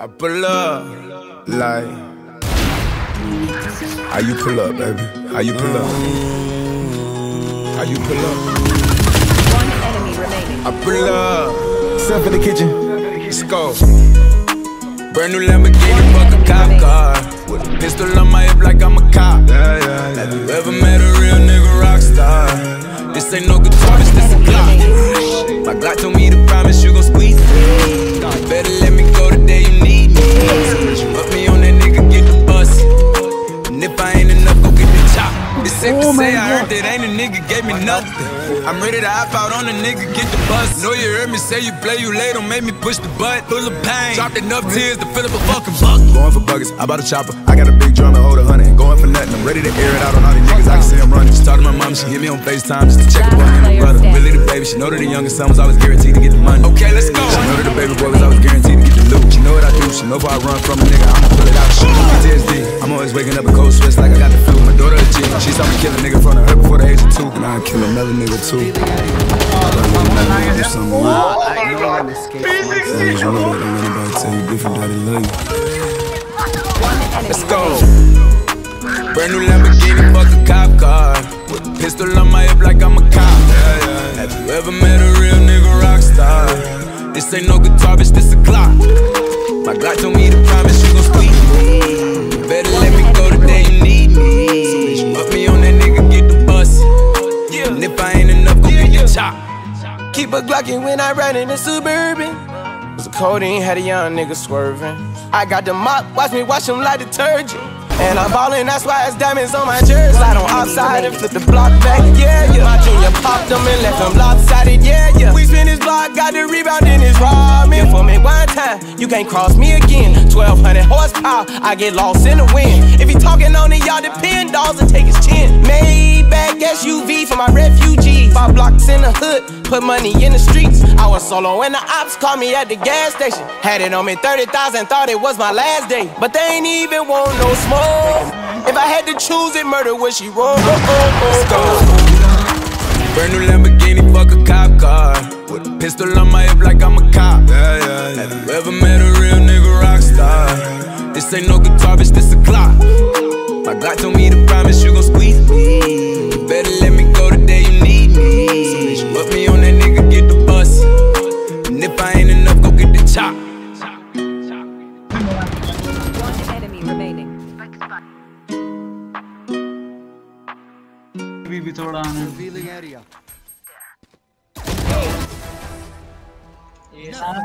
I pull up like how you pull up, baby? How you pull up? How you pull up? One enemy remaining. I pull up. Step in the kitchen. Let's go. Brand new Lamborghini, fuck a cop car. With a pistol on my hip like I'm a cop. Yeah, yeah, Have you ever met a real nigga rock star? This ain't no guitar, this, this a Glock. My Glock told me to say I heard that ain't a nigga gave me nothing. I'm ready to hop out on a nigga, get the bus. Know you heard me say you play, you late, don't make me push the butt. Full of pain. Dropped enough tears to fill up a fucking bucket. Going for buggers, I bought a chopper. I got a big drum and hold a hundred. Going for nothing, I'm ready to air it out on all these niggas. I can see them running. Just talk to my mom, she hit me on FaceTime just to check up on my brother. Really the baby, she know that the youngest son was always guaranteed to get the money. Okay, let's go. She know that the baby boy was always guaranteed to get the loot. She know what I do, she know if I run from a nigga, I'ma pull it out. Shoot. PTSD, I'm always waking up a cold sweats like I got the G, she saw me kill a nigga in front of her before the age of two. And I kill another nigga too. Let's go. Brand new Lamborghini, fuck a cop car. With a pistol on my hip like I'm a cop. Have you ever met a real nigga rock star? This ain't no guitar, bitch, this a Glock. My Glock told me to promise you Keep a Glockin' when I ride in the Suburban. Was a codeine, had a young nigga swerving. I got the mop, watch me wash him like detergent. And I'm ballin', that's why it's diamonds on my jersey. Slide on outside and flip the block back, yeah, yeah. My junior popped them and left them lopsided, yeah, yeah. We spin his block, got the rebound in his ramen. For me one time, you can't cross me again. 1200 horsepower, I get lost in the wind. If he talking on it, y'all depend, dolls and take his chin. Maybach SUV for my refugees. Five blocks in the hood, put money in the streets. I was solo and the ops called me at the gas station. Had it on me 30,000, thought it was my last day. But they ain't even want no smoke. If I had to choose it, murder would she roll? Let's go. Brand new Lamborghini, fuck a cop car. With a pistol on my hip like I'm a cop. Yeah, yeah, yeah. Have you ever met a real nigga rock star? This ain't no guitar, bitch, this a Glock. भी भी थोड़ा आना revealing area ये सारा